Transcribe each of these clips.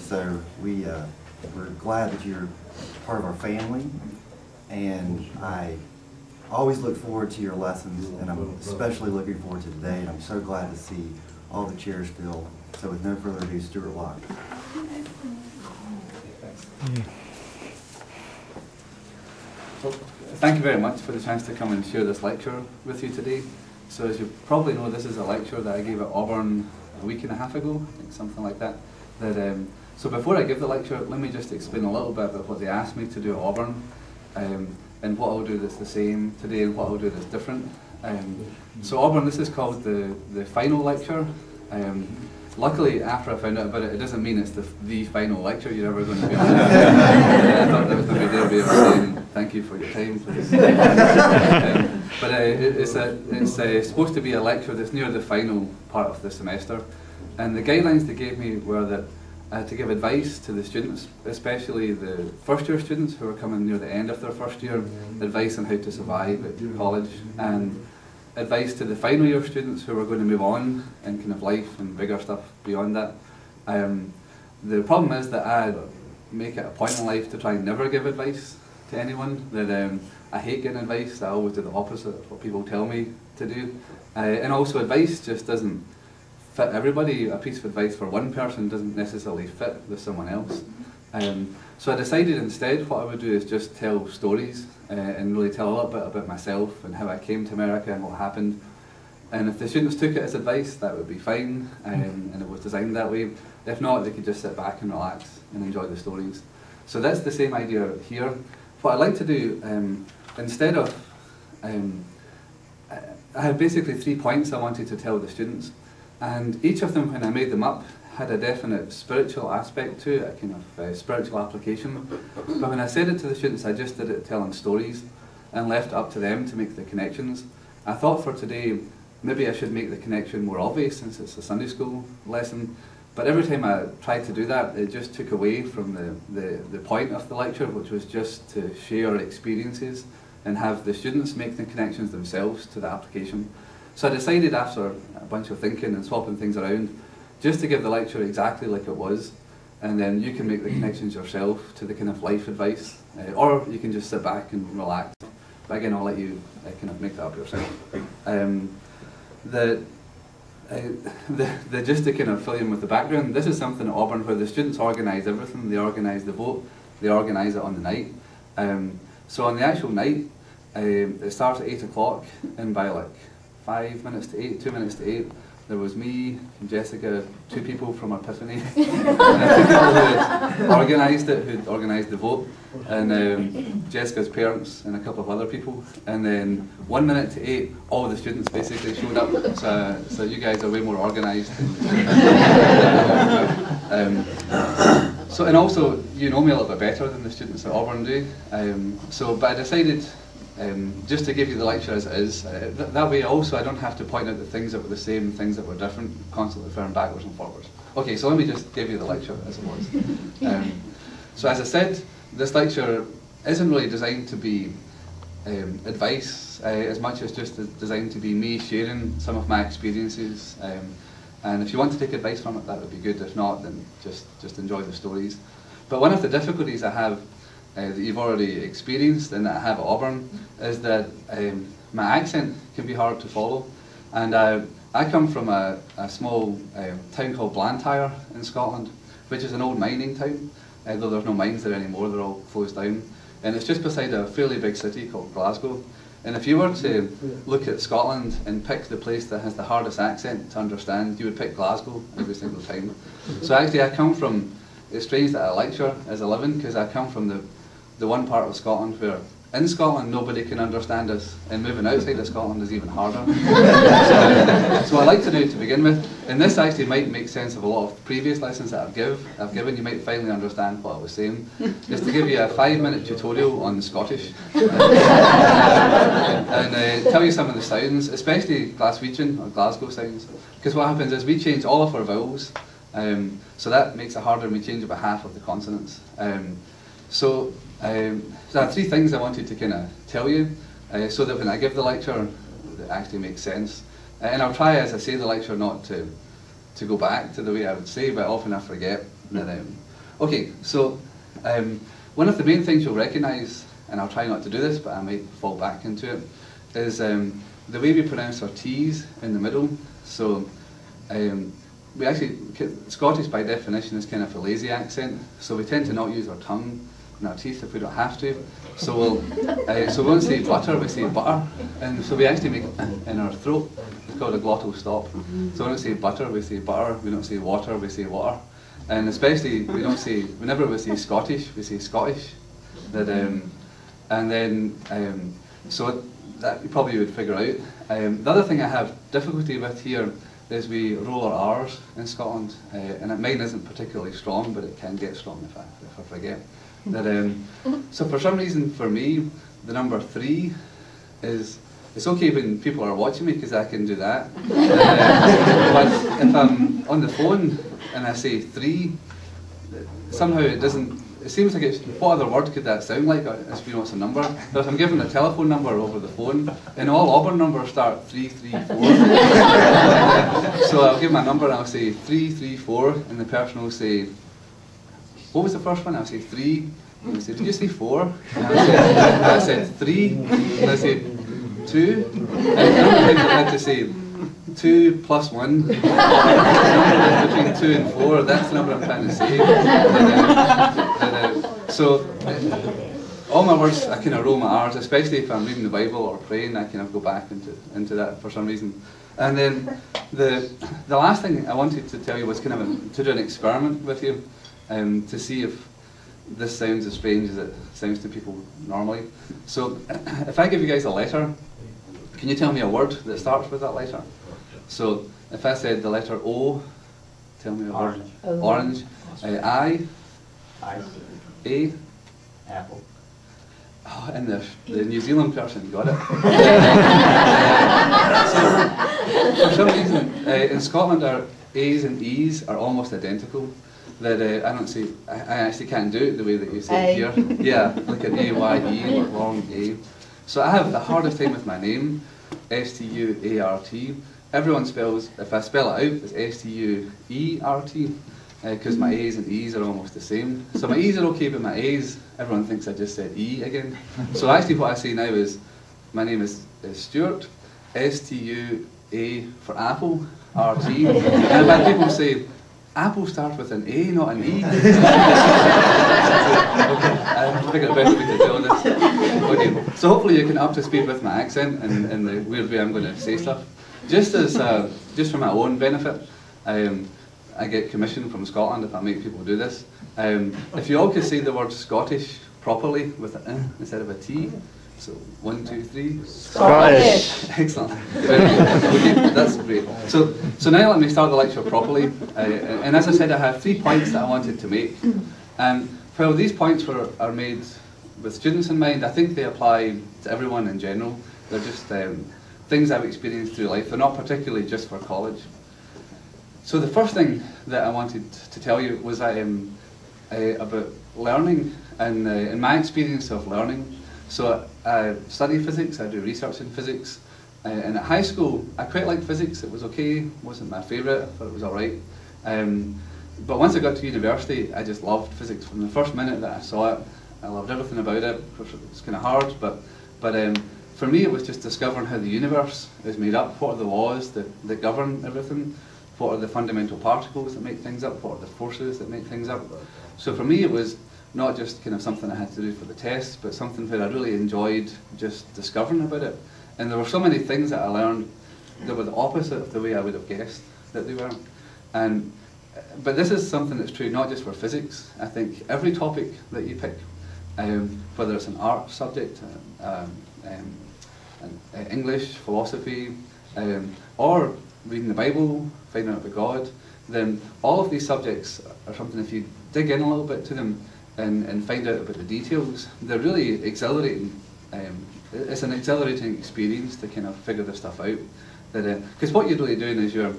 so we, uh, we're glad that you're part of our family. And I always look forward to your lessons, and I'm especially looking forward to today. And I'm so glad to see all the chairs filled. So with no further ado, Stuart Loch. Well, thank you very much for the chance to come and share this lecture with you today. So as you probably know, this is a lecture that I gave at Auburn a week and a half ago, I think something like that. that um, so before I give the lecture, let me just explain a little bit about what they asked me to do at Auburn, um, and what I'll do that's the same today and what I'll do that's different. Um, so Auburn, this is called the, the final lecture. Um, luckily, after I found out about it, it doesn't mean it's the, the final lecture you're ever going to be on. I thought was saying thank you for your time, please. um, but uh, it, it's, a, it's uh, supposed to be a lecture that's near the final part of the semester. And the guidelines they gave me were that uh, to give advice to the students, especially the first year students who are coming near the end of their first year, advice on how to survive at college, and advice to the final year students who are going to move on in kind of life and bigger stuff beyond that. Um, the problem is that I make it a point in life to try and never give advice to anyone. That um, I hate getting advice. I always do the opposite of what people tell me to do. Uh, and also, advice just doesn't fit everybody. A piece of advice for one person doesn't necessarily fit with someone else. Um, so I decided instead what I would do is just tell stories uh, and really tell a little bit about myself and how I came to America and what happened. And if the students took it as advice, that would be fine, um, and it was designed that way. If not, they could just sit back and relax and enjoy the stories. So that's the same idea here. What I'd like to do, um, instead of, um, I had basically three points I wanted to tell the students. And each of them, when I made them up, had a definite spiritual aspect to it, a kind of uh, spiritual application. But when I said it to the students, I just did it telling stories and left up to them to make the connections. I thought for today, maybe I should make the connection more obvious since it's a Sunday school lesson. But every time I tried to do that, it just took away from the, the, the point of the lecture, which was just to share experiences and have the students make the connections themselves to the application. So I decided after a bunch of thinking and swapping things around, just to give the lecture exactly like it was, and then you can make the connections yourself to the kind of life advice, uh, or you can just sit back and relax. But again, I'll let you uh, kind of make that up yourself. Um, the, uh, the, the, just to kind of fill in with the background, this is something at Auburn where the students organise everything. They organise the vote, they organise it on the night. Um, so on the actual night, um, it starts at 8 o'clock, in by like five minutes to eight, two minutes to eight, there was me and Jessica, two people from Epiphany, two people who organised it, who'd organised the vote, and um, Jessica's parents and a couple of other people. And then one minute to eight, all the students basically showed up. So, so you guys are way more organised. um, so, and also, you know me a little bit better than the students at Auburn do. Um, so, but I decided um, just to give you the lecture as it is. Uh, th that way also I don't have to point out the things that were the same, things that were different, constantly referring backwards and forwards. Okay, so let me just give you the lecture as it was. Um, so as I said, this lecture isn't really designed to be um, advice uh, as much as just designed to be me sharing some of my experiences. Um, and if you want to take advice from it, that would be good. If not, then just, just enjoy the stories. But one of the difficulties I have uh, that you've already experienced and that I have at Auburn is that um, my accent can be hard to follow. And uh, I come from a, a small uh, town called Blantyre in Scotland, which is an old mining town, uh, though there's no mines there anymore, they're all closed down. And it's just beside a fairly big city called Glasgow. And if you were to look at Scotland and pick the place that has the hardest accent to understand, you would pick Glasgow every single time. So actually I come from, it's strange that I lecture as a living because I come from the the one part of Scotland where in Scotland nobody can understand us, and moving outside of Scotland is even harder. so, so I like to do to begin with, and this actually might make sense of a lot of previous lessons that I've give I've given. You might finally understand what I was saying. Is to give you a five-minute tutorial on Scottish, and uh, tell you some of the sounds, especially Glaswegian or Glasgow sounds. Because what happens is we change all of our vowels, um, so that makes it harder. and We change about half of the consonants. Um, so um, so there are three things I wanted to kind of tell you, uh, so that when I give the lecture, it actually makes sense. Uh, and I'll try, as I say the lecture, not to to go back to the way I would say, but often I forget um, Okay, so um, one of the main things you'll recognise, and I'll try not to do this, but I might fall back into it, is um, the way we pronounce our T's in the middle. So um, we actually, Scottish by definition is kind of a lazy accent, so we tend to not use our tongue our teeth if we don't have to. So we'll, uh, so we won't say butter, we say butter, and so we actually make in our throat. It's called a glottal stop. So we don't say butter, we say butter. We don't say water, we say water. And especially we don't say whenever we say Scottish, we say Scottish. That um, and then um, so that you probably would figure out. Um, the other thing I have difficulty with here is we roll our R's in Scotland, uh, and mine isn't particularly strong, but it can get strong if I, if I forget. That, um, so for some reason, for me, the number three is it's okay when people are watching me because I can do that. Uh, but if I'm on the phone and I say three, somehow it doesn't. It seems like it's what other word could that sound like? Uh, if you know it's a number. But I'm given a telephone number over the phone, and all Auburn numbers start three three four. so I'll give my number and I'll say three three four, and the person will say, "What was the first one?" I'll say three. And I said, "Did you say four? And I said, I said three. And I said two. And I had to say two plus one. between two and four. That's the number I'm trying to say. And, uh, and, uh, so all my words, I kind of roll my R's, especially if I'm reading the Bible or praying. I kind of go back into into that for some reason. And then the the last thing I wanted to tell you was kind of a, to do an experiment with you, um, to see if this sounds as strange as it sounds to people normally. So if I give you guys a letter, can you tell me a word that starts with that letter? So if I said the letter O, tell me a Orange. word. Orange. Uh, I. Ice. A. Apple. Oh, and the, the New Zealand person got it. so, for some reason, uh, in Scotland, our A's and E's are almost identical. That uh, I don't say, I, I actually can't do it the way that you say it here. Yeah, like an A Y E, long A. So I have the hardest time with my name, S T U A R T. Everyone spells, if I spell it out, it's S T U E R T, uh, because my A's and E's are almost the same. So my E's are okay, but my A's, everyone thinks I just said E again. So actually, what I say now is, my name is, is Stuart, S T U A for Apple, R T. And I've people say, Apple starts with an A, not an E. okay, um, I figured out a better way to do this. Okay, so hopefully you can up to speed with my accent and, and the weird way I'm going to say stuff. Just as, uh, just for my own benefit, um, I get commission from Scotland if I make people do this. Um, if you all could say the word Scottish properly with an uh instead of a T, so one, two, three. Scottish. Excellent. Very good. Okay, that's great. So, so now let me start the lecture properly. Uh, and as I said, I have three points that I wanted to make. And while these points were, are made with students in mind, I think they apply to everyone in general. They're just um, things I've experienced through life. They're not particularly just for college. So the first thing that I wanted to tell you was um, uh, about learning and, uh, and my experience of learning. So I study physics, I do research in physics, uh, and at high school I quite liked physics. It was okay, wasn't my favourite, but it was alright. Um, but once I got to university, I just loved physics from the first minute that I saw it. I loved everything about it. Of course, it was kind of hard, but but um, for me, it was just discovering how the universe is made up. What are the laws that, that govern everything? What are the fundamental particles that make things up? What are the forces that make things up? So for me, it was not just kind of something I had to do for the test, but something that I really enjoyed just discovering about it. And there were so many things that I learned that were the opposite of the way I would have guessed that they were. And but this is something that's true not just for physics. I think every topic that you pick, um, whether it's an art subject, um, um, English, philosophy, um, or reading the Bible, finding out about God, then all of these subjects are something if you dig in a little bit to them and, and find out about the details, they're really exhilarating. Um, it's an exhilarating experience to kind of figure this stuff out. Because what you're really doing is you're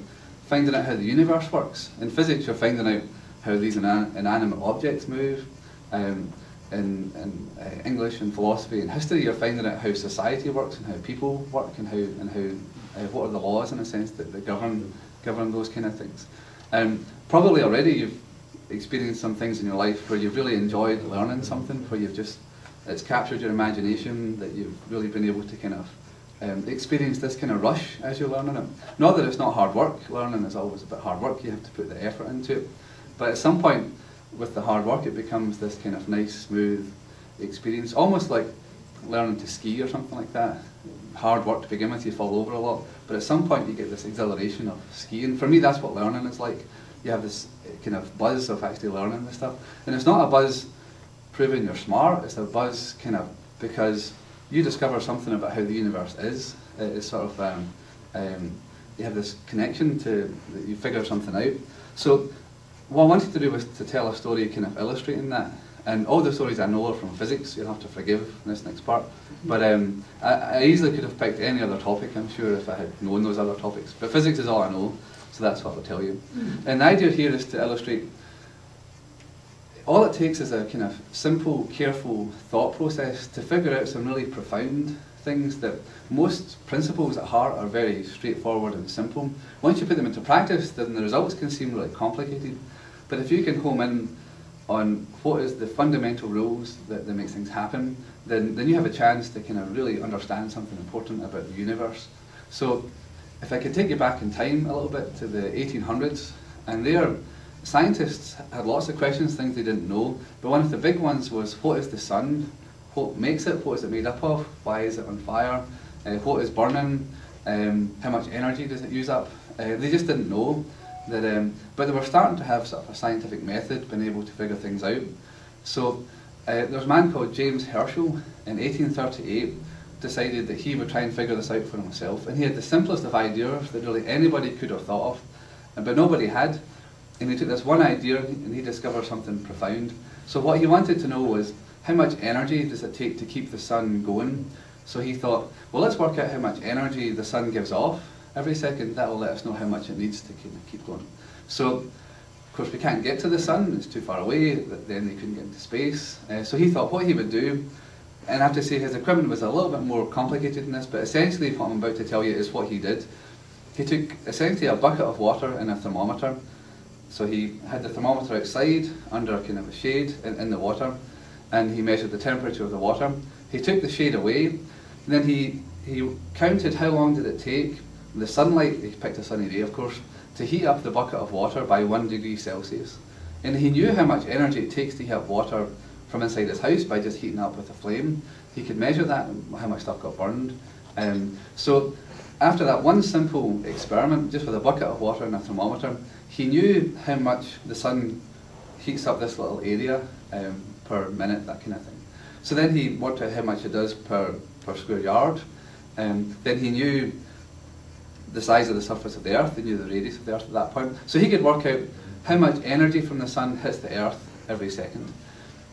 finding out how the universe works. In physics, you're finding out how these inan- inanimate objects move. Um, in in uh, English and philosophy and history, you're finding out how society works and how people work and how and how uh, what are the laws in a sense that, that govern govern those kind of things. Um, probably already you've experienced some things in your life where you've really enjoyed learning something, where you've just, it's captured your imagination, that you've really been able to kind of um, experience this kind of rush as you're learning it. Not that it's not hard work, learning is always a bit hard work, you have to put the effort into it. But at some point, with the hard work, it becomes this kind of nice, smooth experience, almost like learning to ski or something like that. Hard work to begin with, you fall over a lot, but at some point you get this exhilaration of skiing. For me, that's what learning is like. You have this kind of buzz of actually learning this stuff, and it's not a buzz proving you're smart. It's a buzz kind of because you discover something about how the universe is. It's sort of um, um, you have this connection to you figure something out. So what I wanted to do was to tell a story kind of illustrating that. And all the stories I know are from physics, you'll have to forgive this next part. But um, I, I easily could have picked any other topic, I'm sure, if I had known those other topics. But physics is all I know, so that's what I'll tell you. And the idea here is to illustrate all it takes is a kind of simple, careful thought process to figure out some really profound things that most principles at heart are very straightforward and simple. Once you put them into practice, then the results can seem really complicated. But if you can home in on what is the fundamental rules that, that makes things happen, then, then you have a chance to kind of really understand something important about the universe. So if I could take you back in time a little bit to the 1800s, and there scientists had lots of questions, things they didn't know, but one of the big ones was what is the sun? What makes it? What is it made up of? Why is it on fire? Uh, what is burning? Um, how much energy does it use up? Uh, they just didn't know. That, um, but they were starting to have sort of a scientific method, being able to figure things out. So uh, there's a man called James Herschel in 1838 decided that he would try and figure this out for himself. And he had the simplest of ideas that really anybody could have thought of, but nobody had. And he took this one idea and he discovered something profound. So what he wanted to know was how much energy does it take to keep the sun going? So he thought, well, let's work out how much energy the sun gives off every second. That will let us know how much it needs to keep going. So, of course, we can't get to the sun, it's too far away, then they couldn't get into space. Uh, so he thought what he would do, and I have to say his equipment was a little bit more complicated than this, but essentially what I'm about to tell you is what he did. He took essentially a bucket of water and a thermometer, so he had the thermometer outside under kind of a shade in, in the water and he measured the temperature of the water. He took the shade away and then he, he counted how long did it take the sunlight, he picked a sunny day of course, to heat up the bucket of water by one degree Celsius. And he knew how much energy it takes to heat up water from inside his house by just heating up with a flame. He could measure that, how much stuff got burned. Um, so after that one simple experiment, just with a bucket of water and a thermometer, he knew how much the sun heats up this little area um, per minute, that kind of thing. So then he worked out how much it does per, per square yard. Um, then he knew the size of the surface of the Earth, he knew the radius of the Earth at that point. So he could work out how much energy from the sun hits the Earth every second.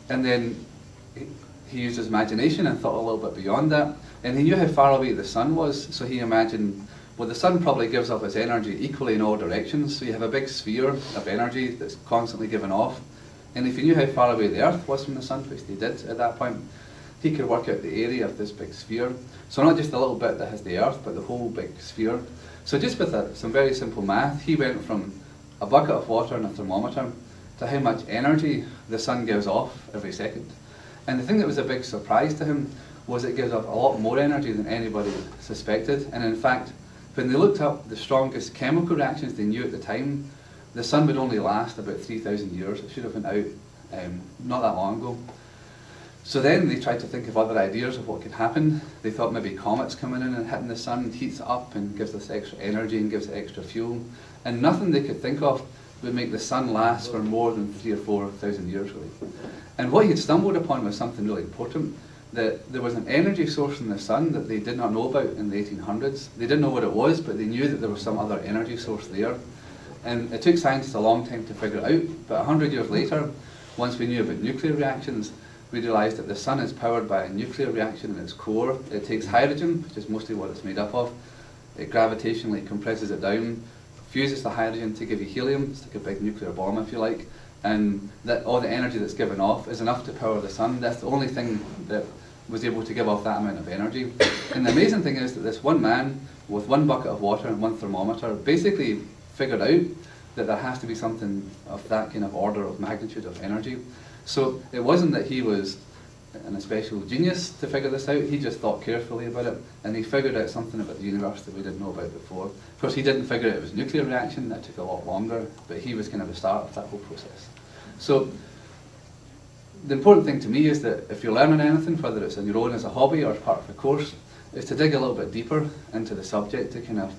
And then he, he used his imagination and thought a little bit beyond that. And he knew how far away the sun was, so he imagined well, the sun probably gives off its energy equally in all directions, so you have a big sphere of energy that's constantly given off. And if he knew how far away the Earth was from the sun, which he did at that point, he could work out the area of this big sphere. So not just a little bit that has the Earth, but the whole big sphere. So just with a, some very simple math, he went from a bucket of water and a thermometer to how much energy the sun gives off every second. And the thing that was a big surprise to him was it gives off a lot more energy than anybody suspected. And in fact, when they looked up the strongest chemical reactions they knew at the time, the sun would only last about 3,000 years. It should have been out um, not that long ago. So then they tried to think of other ideas of what could happen. They thought maybe comets coming in and hitting the sun heats it up and gives us extra energy and gives it extra fuel. And nothing they could think of would make the sun last for more than three or four thousand years really. And what he'd stumbled upon was something really important that there was an energy source in the sun that they did not know about in the 1800s. They didn't know what it was, but they knew that there was some other energy source there. And it took scientists a long time to figure it out, but 100 years later, once we knew about nuclear reactions, we realised that the sun is powered by a nuclear reaction in its core. It takes hydrogen, which is mostly what it's made up of, it gravitationally compresses it down, fuses the hydrogen to give you helium, it's like a big nuclear bomb if you like, and that all the energy that's given off is enough to power the sun. That's the only thing that was able to give off that amount of energy. And the amazing thing is that this one man with one bucket of water and one thermometer basically figured out that there has to be something of that kind of order of magnitude of energy. So it wasn't that he was an especial genius to figure this out, he just thought carefully about it and he figured out something about the universe that we didn't know about before. Of course, he didn't figure out it was nuclear reaction, that took a lot longer, but he was kind of the start of that whole process. So the important thing to me is that if you're learning anything, whether it's on your own as a hobby or as part of a course, is to dig a little bit deeper into the subject, to kind of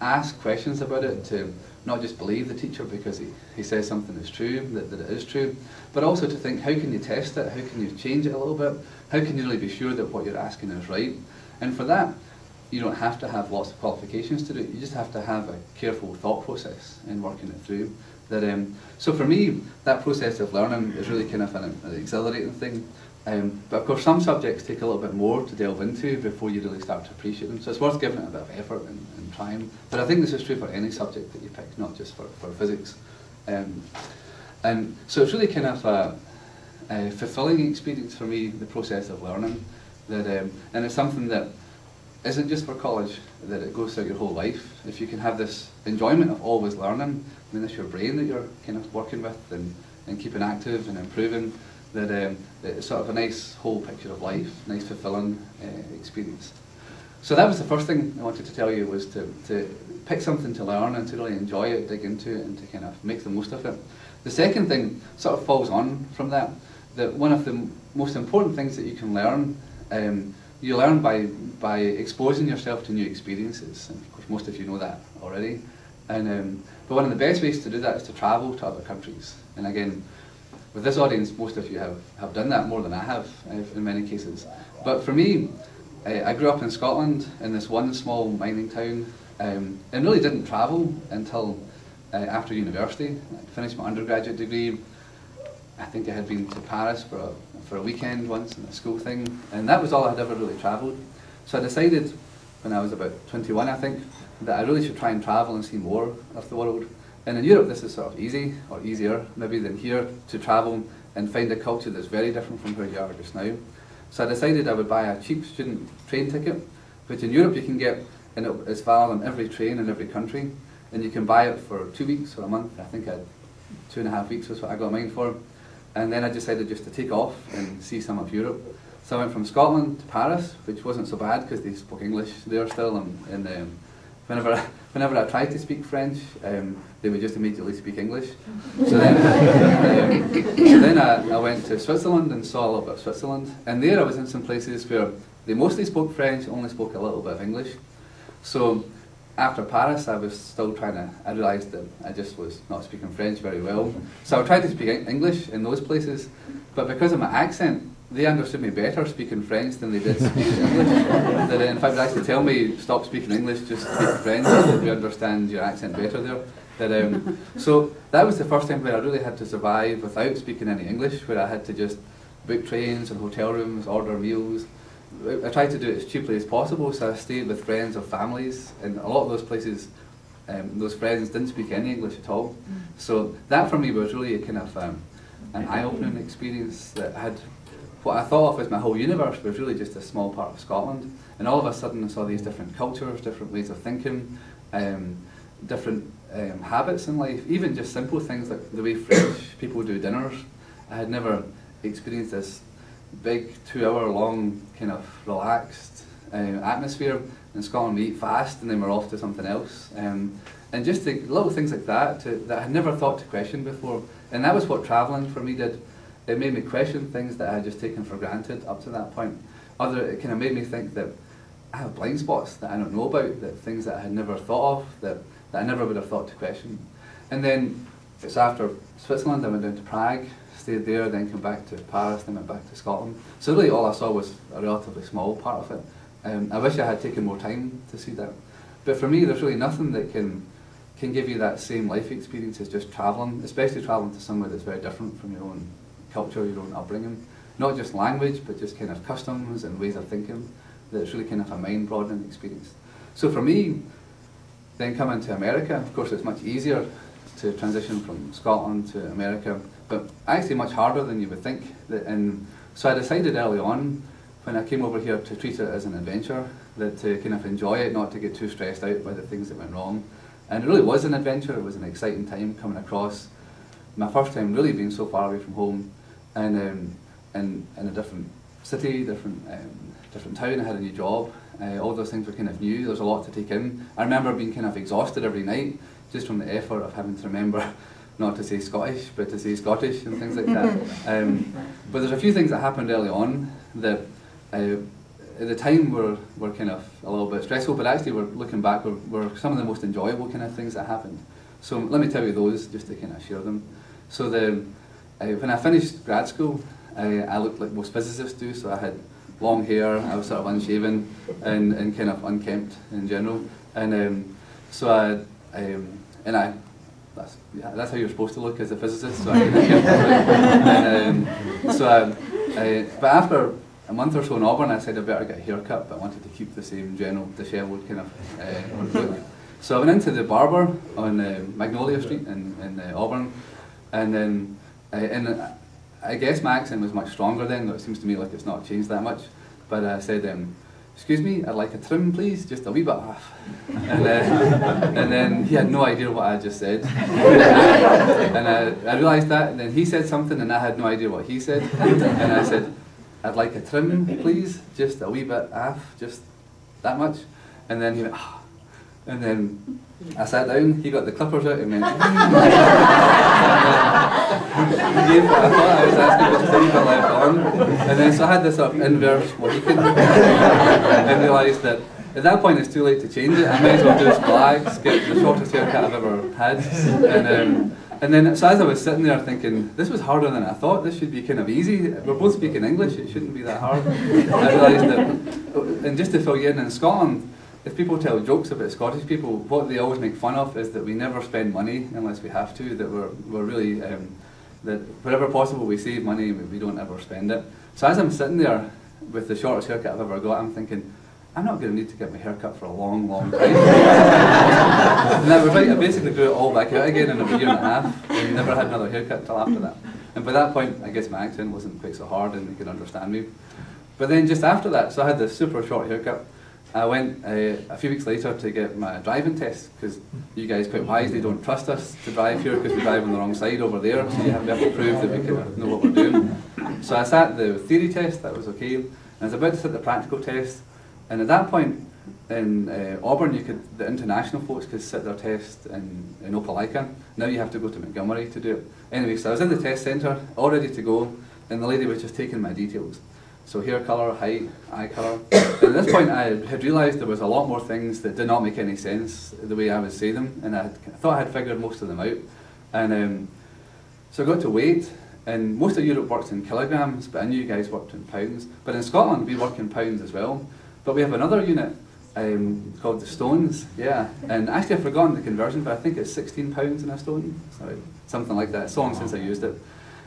ask questions about it, to not just believe the teacher because he, he says something is true, that, that it is true, but also to think how can you test it, how can you change it a little bit, how can you really be sure that what you're asking is right. And for that, you don't have to have lots of qualifications to do it, you just have to have a careful thought process in working it through. That, um, so for me, that process of learning is really kind of an, an exhilarating thing. Um, but of course, some subjects take a little bit more to delve into before you really start to appreciate them. So it's worth giving it a bit of effort and, and trying. But I think this is true for any subject that you pick, not just for, for physics. Um, and so it's really kind of a, a fulfilling experience for me, the process of learning. That, um, and it's something that isn't just for college, that it goes through your whole life. If you can have this enjoyment of always learning, I mean, it's your brain that you're kind of working with and, and keeping active and improving, that, um, it's sort of a nice whole picture of life, nice fulfilling uh, experience. So that was the first thing I wanted to tell you was to, to pick something to learn and to really enjoy it, dig into it and to kind of make the most of it. The second thing sort of falls on from that, that one of the most important things that you can learn um, you learn by, by exposing yourself to new experiences. And of course, most of you know that already. And, um, but one of the best ways to do that is to travel to other countries. And again, with this audience, most of you have, have done that more than I have in many cases. But for me, uh, I grew up in Scotland in this one small mining town um, and really didn't travel until uh, after university. I finished my undergraduate degree. I think I had been to Paris for a for a weekend once in a school thing, and that was all I had ever really travelled. So I decided when I was about 21, I think, that I really should try and travel and see more of the world. And in Europe, this is sort of easy, or easier maybe than here, to travel and find a culture that's very different from where you are just now. So I decided I would buy a cheap student train ticket, which in Europe you can get, and it's valid on every train in every country, and you can buy it for two weeks or a month. I think I two and a half weeks was what I got mine for. And then I decided just to take off and see some of Europe. So I went from Scotland to Paris, which wasn't so bad because they spoke English there still. And, and um, whenever, I, whenever I tried to speak French, um, they would just immediately speak English. So then, so then I, I went to Switzerland and saw a little bit of Switzerland. And there I was in some places where they mostly spoke French, only spoke a little bit of English. So after Paris, I was still trying to, I realised that I just was not speaking French very well. So I tried to speak English in those places, but because of my accent, they understood me better speaking French than they did speaking English. that in fact, they actually tell me, stop speaking English, just speak French, we understand your accent better there. That, um, so that was the first time where I really had to survive without speaking any English, where I had to just book trains and hotel rooms, order meals, I tried to do it as cheaply as possible, so I stayed with friends or families, and a lot of those places, um, those friends didn't speak any English at all. Mm. So that for me was really a kind of um, an eye-opening experience that had what I thought of as my whole universe was really just a small part of Scotland. And all of a sudden I saw these different cultures, different ways of thinking, um, different um, habits in life, even just simple things like the way French people do dinners. I had never experienced this big two hour long kind of relaxed um, atmosphere. In Scotland we eat fast and then we're off to something else. Um, and just the little things like that to, that I had never thought to question before. And that was what travelling for me did. It made me question things that I had just taken for granted up to that point. Other, it kind of made me think that I have blind spots that I don't know about, that things that I had never thought of, that, that I never would have thought to question. And then it's after Switzerland, I went down to Prague stayed there, then came back to Paris, then went back to Scotland. So really all I saw was a relatively small part of it. Um, I wish I had taken more time to see that. But for me, there's really nothing that can can give you that same life experience as just travelling, especially travelling to somewhere that's very different from your own culture, your own upbringing. Not just language, but just kind of customs and ways of thinking. That's really kind of a mind-broadening experience. So for me, then coming to America, of course it's much easier to transition from Scotland to America but actually much harder than you would think. And so I decided early on, when I came over here to treat it as an adventure, that to kind of enjoy it, not to get too stressed out by the things that went wrong. And it really was an adventure, it was an exciting time coming across. My first time really being so far away from home and um, in, in a different city, different, um, different town, I had a new job. Uh, all those things were kind of new, There's a lot to take in. I remember being kind of exhausted every night just from the effort of having to remember not to say Scottish, but to say Scottish and things like that. Um, but there's a few things that happened early on that uh, at the time were, were kind of a little bit stressful, but actually we're looking back were, were some of the most enjoyable kind of things that happened. So let me tell you those just to kind of share them. So the, uh, when I finished grad school, uh, I looked like most physicists do, so I had long hair, I was sort of unshaven and, and kind of unkempt in general. And um, so I, um, and I, that's, yeah, that's how you're supposed to look as a physicist, so I and, um, so I, I, but after a month or so in Auburn, I said I better get a haircut, but I wanted to keep the same general dishevelled kind of uh, look. So I went into the barber on uh, Magnolia Street in, in uh, Auburn, and then, uh, and uh, I guess my accent was much stronger then, though it seems to me like it's not changed that much. But I said, um, excuse me, I'd like a trim please, just a wee bit off. And, uh, and then he had no idea what I just said. and I, I realised that, and then he said something and I had no idea what he said. And I said, I'd like a trim please, just a wee bit off, just that much. And then he went, ah. And then I sat down, he got the clippers out and went, I thought I was asking was to leave it left on. And then so I had this of inverse Mohican and realised that at that point it's too late to change it. I may as well just black, get the shortest haircut I've ever had. And, um, and then so as I was sitting there thinking, this was harder than I thought, this should be kind of easy. We're both speaking English, it shouldn't be that hard. I realised that, and just to fill you in, in Scotland, if people tell jokes about Scottish people, what they always make fun of is that we never spend money unless we have to, that we're, we're really, um, that wherever possible we save money, we, we don't ever spend it. So as I'm sitting there with the shortest haircut I've ever got, I'm thinking, I'm not going to need to get my hair cut for a long, long time. and I right, I basically grew it all back out again in a year and a half, and never had another haircut until after that. And by that point, I guess my accent wasn't quite so hard and they could understand me. But then just after that, so I had this super short haircut, I went uh, a few weeks later to get my driving test because you guys quite wisely don't trust us to drive here because we drive on the wrong side over there, so you have, to prove that we can know what we're doing. So I sat the theory test, that was okay, and I was about to sit the practical test, and at that point in uh, Auburn, you could the international folks could sit their test in, in Opelika. Now you have to go to Montgomery to do it. Anyway, so I was in the test centre, all ready to go, and the lady was just taking my details. So hair colour, height, eye colour. and at this point I had realised there was a lot more things that did not make any sense the way I would say them, and I, had, I thought I had figured most of them out. And um, so I got to weight, and most of Europe works in kilograms, but I knew you guys worked in pounds. But in Scotland we work in pounds as well. But we have another unit um, called the stones, yeah. And actually I've forgotten the conversion, but I think it's 16 pounds in a stone, Sorry, something like that. It's so long since I used it.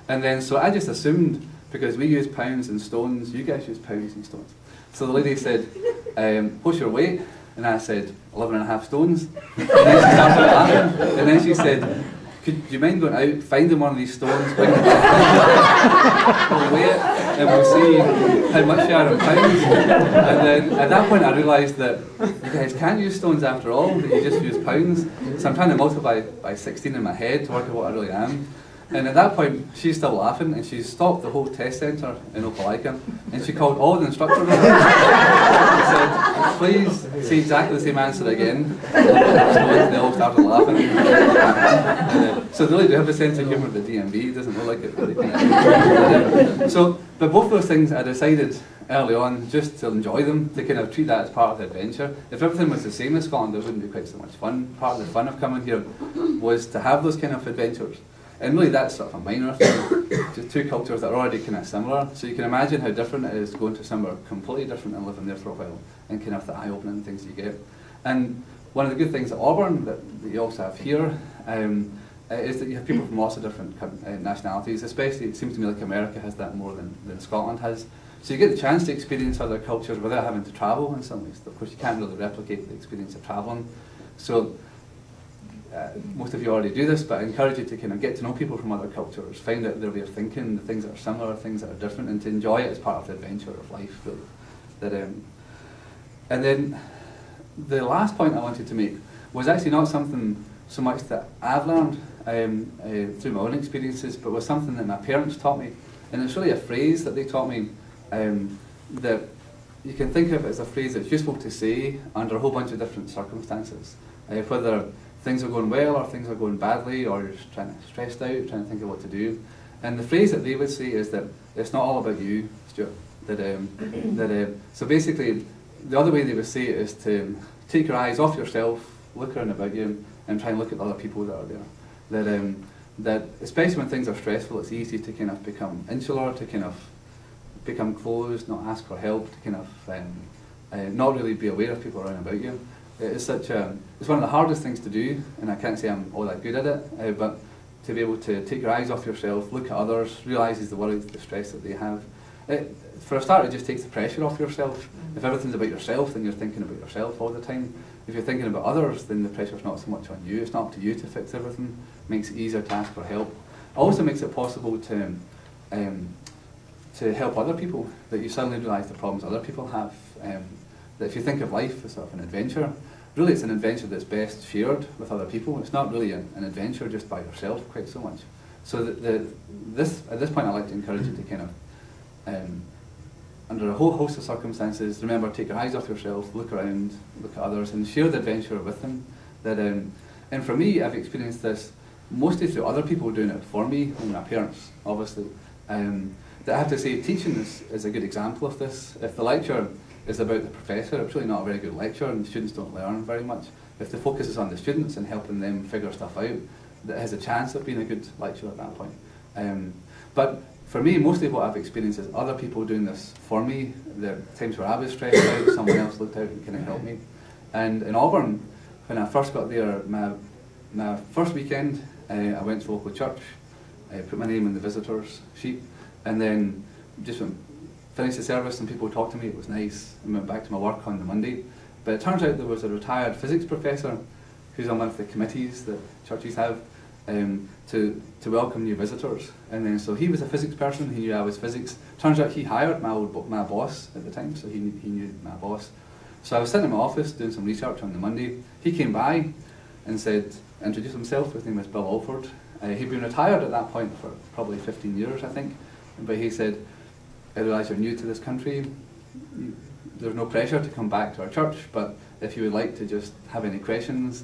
And then so I just assumed because we use pounds and stones, you guys use pounds and stones. So the lady said, um, what's your weight? And I said, 11 and a half stones. And then she started laughing. And then she said, could do you mind going out, finding one of these stones, bring it back, we'll weigh it, and we'll see how much you are in pounds. And then at that point I realised that you guys can't use stones after all, that you just use pounds. So I'm trying to multiply by 16 in my head to work out what I really am. And at that point, she's still laughing, and she stopped the whole test centre in Opelika, and she called all the instructors and said, please say exactly the same answer again. They all started laughing. Uh, so they really do have a sense of humour at the DMV, it doesn't look like it really kind of So, but both those things I decided early on just to enjoy them, to kind of treat that as part of the adventure. If everything was the same as Scotland, it wouldn't be quite so much fun. Part of the fun of coming here was to have those kind of adventures. And really that's sort of a minor thing, just two cultures that are already kind of similar. So you can imagine how different it is going to somewhere completely different and living there for a while, and kind of the eye-opening things you get. And one of the good things at Auburn that, you also have here um, is that you have people from lots of different uh, nationalities, especially it seems to me like America has that more than, than Scotland has. So you get the chance to experience other cultures without having to travel in some ways. Of course you can't really replicate the experience of travelling. So uh, most of you already do this, but I encourage you to kind of get to know people from other cultures, find out their way of thinking, the things that are similar, things that are different, and to enjoy it as part of the adventure of life. Really. That, um, and then the last point I wanted to make was actually not something so much that I've learned um, uh, through my own experiences, but was something that my parents taught me. And it's really a phrase that they taught me um, that you can think of as a phrase that's useful to say under a whole bunch of different circumstances. Uh, whether things are going well or things are going badly, or you're trying to stressed out, trying to think of what to do. And the phrase that they would say is that it's not all about you, Stuart. That um, that um, so basically, the other way they would say it is to take your eyes off yourself, look around about you, and try and look at the other people that are there. That um, that especially when things are stressful, it's easy to kind of become insular, to kind of become closed, not ask for help, to kind of um, uh, not really be aware of people around about you. It's such a, it's one of the hardest things to do, and I can't say I'm all that good at it, uh, but to be able to take your eyes off yourself, look at others, realises the worries, the stress that they have. It, for a start, it just takes the pressure off yourself. If everything's about yourself, then you're thinking about yourself all the time. If you're thinking about others, then the pressure's not so much on you. It's not up to you to fix everything. It makes it easier to ask for help. It also makes it possible to um, to help other people. That you suddenly realise the problems other people have. Um, that if you think of life as sort of an adventure, really it's an adventure that's best shared with other people. It's not really an, an adventure just by yourself quite so much. So the, the, this at this point, I'd like to encourage you to kind of um, under a whole host of circumstances, remember, take your eyes off yourself, look around, look at others, and share the adventure with them. That, um, and for me, I've experienced this mostly through other people doing it for me, my parents, obviously. Um, that I have to say, teaching is, is a good example of this. If the lecture is about the professor, it's really not a very good lecture, and students don't learn very much. If the focus is on the students and helping them figure stuff out, that has a chance of being a good lecture at that point. Um, but for me, mostly what I've experienced is other people doing this for me. The times where I was stressed out, someone else looked out and kind of helped me. And in Auburn, when I first got there, my, my first weekend, uh, I went to local church, I put my name in the visitors sheet, and then just went, finished the service and people talked to me, it was nice, and went back to my work on the Monday. But it turns out there was a retired physics professor who's on one of the committees that churches have, um, to, to welcome new visitors. And then, so he was a physics person, he knew I was physics. Turns out he hired my, old, my boss at the time, so he, he knew my boss. So I was sitting in my office doing some research on the Monday. He came by and said, introduced himself, his name was Bill Alford. Uh, he'd been retired at that point for probably 15 years, I think. But he said, Realise you're new to this country. There's no pressure to come back to our church, but if you would like to just have any questions.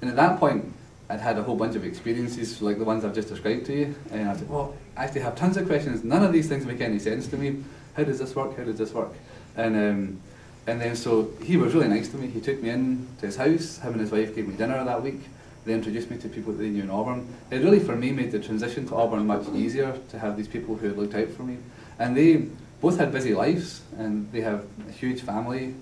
And at that point, I'd had a whole bunch of experiences like the ones I've just described to you, and I said, well, I actually have tons of questions. None of these things make any sense to me. How does this work? How does this work? And um, and then so he was really nice to me. He took me in to his house. Him and his wife gave me dinner that week. They introduced me to people that they knew in Auburn. It really, for me, made the transition to Auburn much easier to have these people who had looked out for me. And they both had busy lives, and they have a huge family,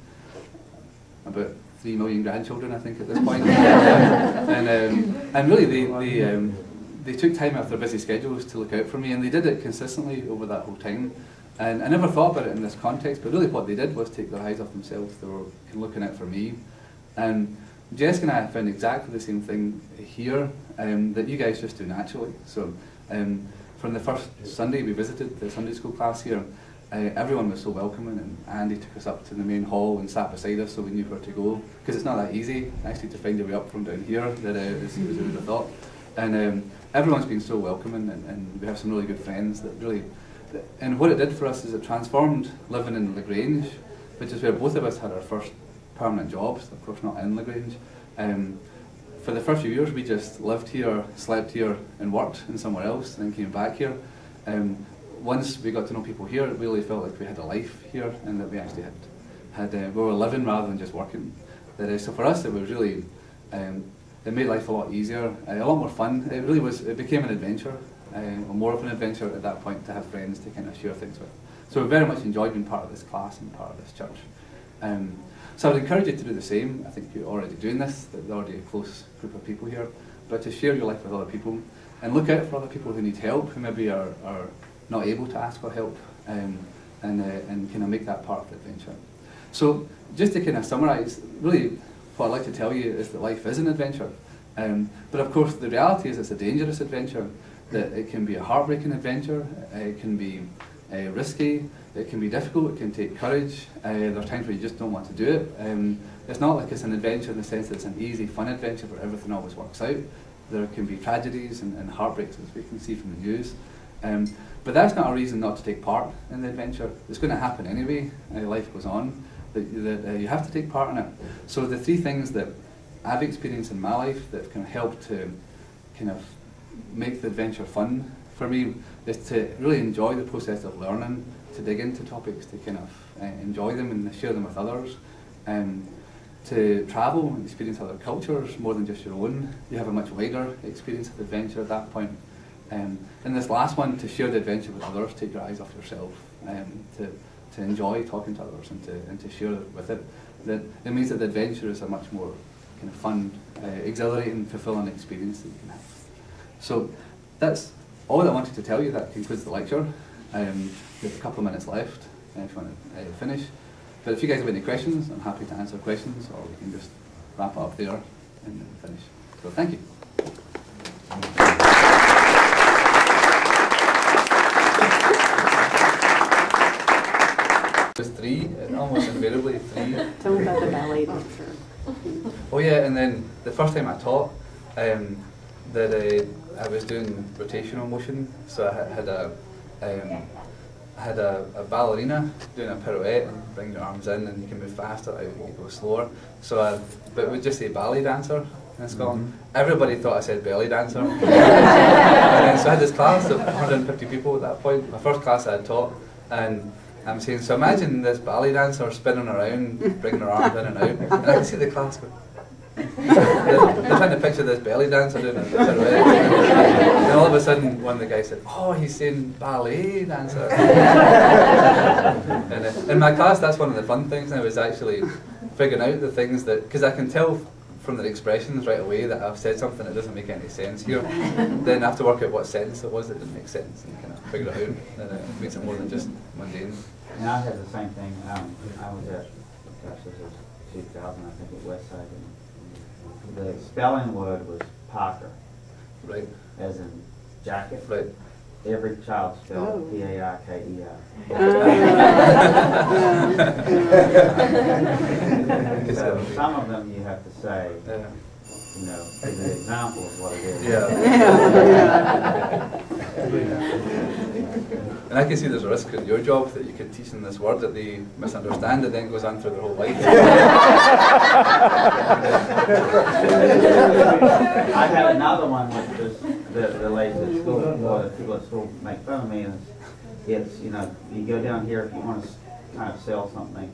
about three million grandchildren, I think, at this point. and, um, and really, they, they, um, they took time out of their busy schedules to look out for me, and they did it consistently over that whole time. And I never thought about it in this context, but really what they did was take their eyes off themselves. They were looking out for me. And Jessica and I have found exactly the same thing here um, that you guys just do naturally. So um, from the first Sunday we visited the Sunday school class here, uh, everyone was so welcoming and Andy took us up to the main hall and sat beside us so we knew where to go. Because it's not that easy actually to find your way up from down here that uh, as, we would have thought. And um, everyone's been so welcoming and, and we have some really good friends that really and what it did for us is it transformed living in LaGrange which is where both of us had our first permanent jobs of course not in LaGrange. Um, for the first few years we just lived here slept here and worked in somewhere else and then came back here um, once we got to know people here, it really felt like we had a life here and that we actually had, had uh, we were living rather than just working. That is, so for us, it was really, um, it made life a lot easier, uh, a lot more fun. It really was, it became an adventure, uh, more of an adventure at that point to have friends to kind of share things with. So we very much enjoyed being part of this class and part of this church. Um, so I would encourage you to do the same. I think you're already doing this, there's already a close group of people here, but to share your life with other people and look out for other people who need help, who maybe are, are not able to ask for help um, and, uh, and kind of make that part of the adventure. So just to kind of summarise, really what I'd like to tell you is that life is an adventure. Um, but of course the reality is it's a dangerous adventure, that it can be a heartbreaking adventure, it can be uh, risky, it can be difficult, it can take courage, uh, are times where you just don't want to do it, um, it's not like it's an adventure in the sense that it's an easy, fun adventure where everything always works out. There can be tragedies and, and heartbreaks, as we can see from the news. Um, but that's not a reason not to take part in the adventure. It's going to happen anyway. Uh, life goes on. That, that uh, you have to take part in it. So the three things that I've experienced in my life that can help to kind of make the adventure fun for me is to really enjoy the process of learning, to dig into topics, to kind of uh, enjoy them and share them with others. Um, to travel and experience other cultures more than just your own. You have a much wider experience of adventure at that point. Um, and this last one, to share the adventure with others, take your eyes off yourself, um, to, to enjoy talking to others and to, and to share with it. That it means that the adventure is a much more kind of fun, uh, exhilarating, fulfilling experience that you can have. So that's all that I wanted to tell you. That concludes the lecture. Um, we have a couple of minutes left uh, if you want to uh, finish. But if you guys have any questions, I'm happy to answer questions, or we can just wrap up there and then finish. So thank you. It was three, almost invariably three. Tell me about the ballet dancer. Oh yeah, and then the first time I taught, um, that uh, I was doing rotational motion, so I had a um, I had a, a ballerina doing a pirouette and bring your arms in and you can move faster out, you can go slower. So I, but we just say ballet dancer in Scotland. Everybody thought I said belly dancer. and then, so I had this class of 150 people at that point, my first class I had taught, and I'm saying, so imagine this ballet dancer spinning around, bringing her arms in and out, and I can see the class go, they're, trying to picture this belly dancer doing pirouette. and all of a sudden, one of the guys said, "Oh, he's saying ballet dancer." and uh, in my class, that's one of the fun things. I was actually figuring out the things that, because I can tell from their expressions right away that I've said something that doesn't make any sense here. then I have to work out what sentence it was that didn't make sense and kind of figure it out. And it makes it more than just mundane. And I had the same thing, um, I was at, gosh, this was two thousand, I think, at Westside, and the spelling word was Parker, Right, as in jacket. right. Every child Oh. spelled P-A-I-K-E-R. Ah. So some of them you have to say, Yeah. you know, give an example of what it is. Yeah. Yeah. And I can see there's a risk in your job that you could teach them this word that they misunderstand and then goes on through their whole life. I had another one which was the, the ladies at school, or the people at school make fun of me, and it's, it's, you know, you go down here if you want to kind of sell something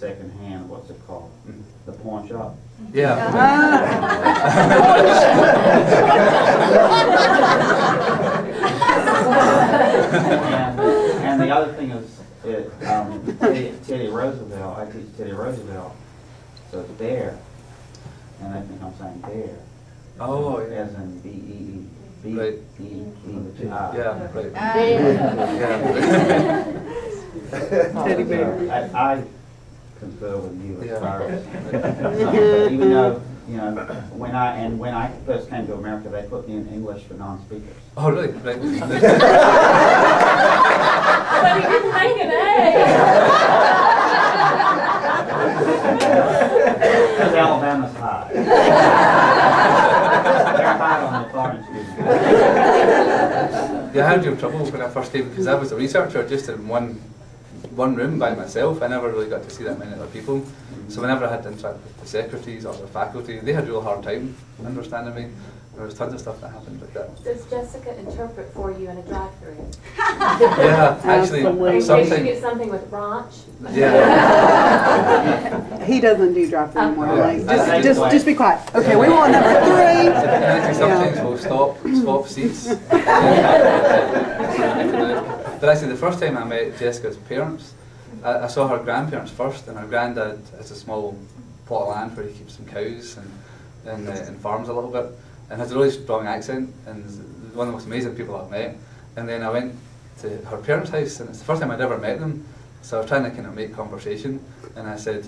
secondhand, what's it called? Mhm. The pawn shop. Yeah. And, and the other thing is, it, um, Teddy, Teddy Roosevelt, I teach Teddy Roosevelt, so it's bear, and I think I'm saying bear. Oh, yeah. As in B E E, B Right. E E I. Yeah, right. Yeah. Teddy bear. I, I concur with you Yeah. as far as, even though, you know, when I, and when I first came to America, they put me in English for non-speakers. Oh, really? But he didn't make an A. Eh? Because Alabama's high. They're high on the foreign students. Yeah, I had real trouble when I first came because I was a researcher just in one one room by myself. I never really got to see that many other people. So whenever I had to interact with the secretaries or the faculty, they had a real hard time understanding me. There was tons of stuff that happened like that. Does Jessica interpret for you in a drive-through? Yeah, actually, Absolutely. In case you get something with ranch? Yeah. He doesn't do drive through anymore. Okay. Like, just, Yeah. just, just be quiet. Okay, we want number three. And actually, sometimes we'll stop, swap seats. but actually, the first time I met Jessica's parents, I, I saw her grandparents first, and her granddad has a small plot of land where he keeps some cows and, and, uh, and farms a little bit, and has a really strong accent, and is one of the most amazing people I've met. And then I went to her parents' house, and it's the first time I'd ever met them, so I was trying to kind of make conversation, and I said,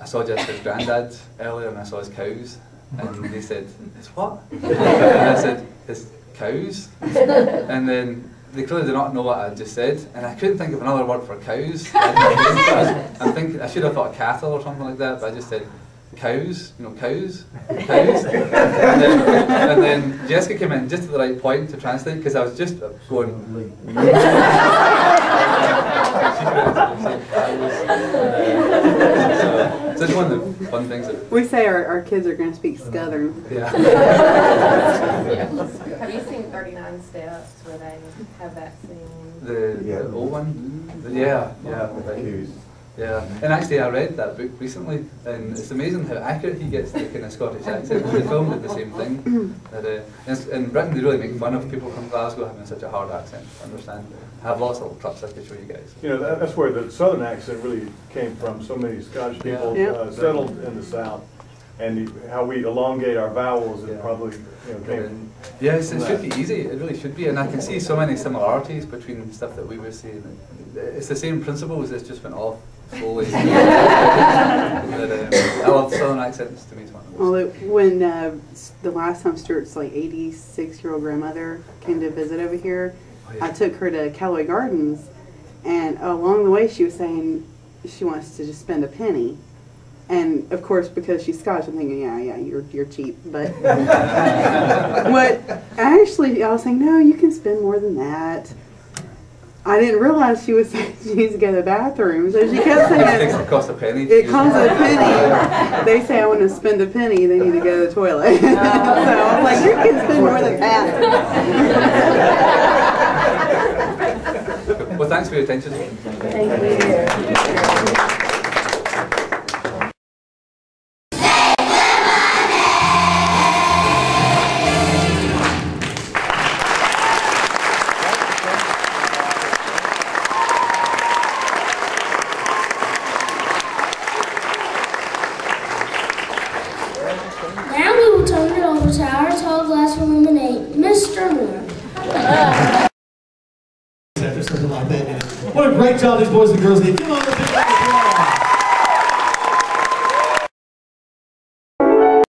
I saw Jessica's granddad earlier, and I saw his cows, and they said, "His what?" and I said, "His cows." And then they clearly did not know what I had just said, and I couldn't think of another word for cows. I'm thinking I should have thought cattle or something like that, but I just said cows, you know, cows, cows. and, then, and then Jessica came in just at the right point to translate because I was just going. so, so it's one of the fun things that, We say our, our kids are gonna speak Southern. yeah. Have you seen Thirty-Nine Steps where they have that scene? The, the old one? The- yeah, yeah. right. Yeah, and actually I read that book recently, and it's amazing how accurate he gets the kind of Scottish accent. The film did the same thing. That, uh, in, in Britain they really make fun of people from Glasgow having such a hard accent, I understand. I have lots of little clips I can show you guys. You know, that, that's where the southern accent really came from. So many Scottish people Yeah. uh, settled in the south. And the- how we elongate our vowels, it Yeah. probably, you know, came from. Yes, it should that. be easy, it really should be, and I can see so many similarities between stuff that we were saying. It's the same principles, it's just went off slowly. But, um, I love southern accents, to me it's one of. Although, when, uh, the last time Stuart's like eighty-six-year-old grandmother came to visit over here, Oh, yeah. I took her to Callaway Gardens, and along the way she was saying she wants to just spend a penny. And of course, because she's Scottish, I'm thinking, yeah, yeah, you're you're cheap. But what actually, I was saying, no, you can spend more than that. I didn't realize she was saying she needs to go to the bathroom, so she kept saying it costs a penny. it costs a penny. They say I want to spend a penny, they need to go to the toilet. so I was like, you can spend more than that. Thanks for your attention.